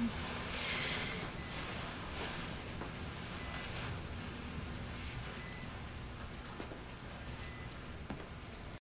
Mm-hmm.